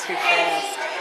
too fast.